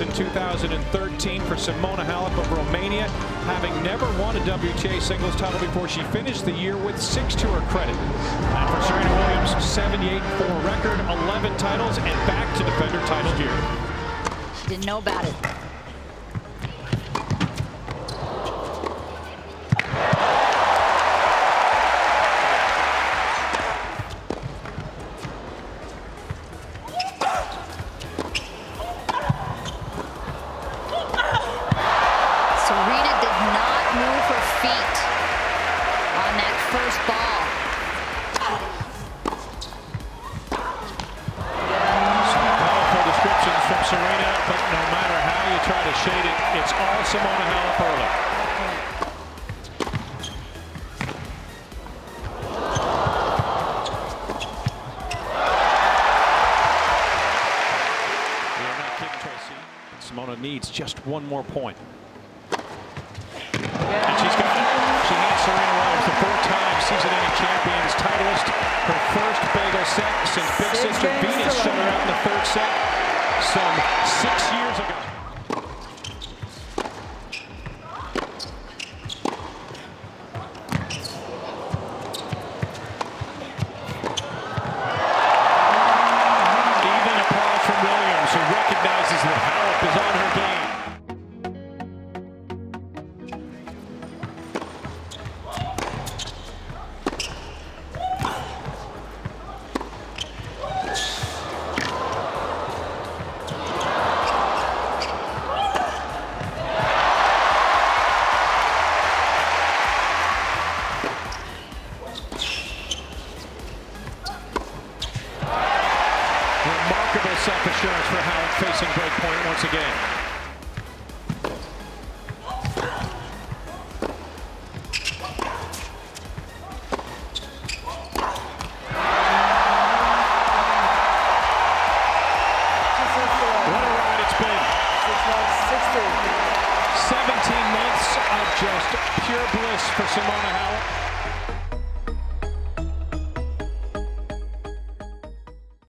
in 2013 for Simona Halep of Romania, having never won a WTA singles title before she finished the year with six to her credit. And for Serena Williams, 78-4 record, 11 titles, and back to defender title. She didn't know about it. On that first ball. Some powerful descriptions from Serena, but no matter how you try to shade it, it's all Simona Halep early. Simona needs just one more point. Since Big Sister Venus shut her out in the third set some six years ago. Even applause from Williams, who recognizes that Remarkable self-assurance for Halep facing breakpoint once again. What a ride it's been. 17 months of just pure bliss for Simona Halep.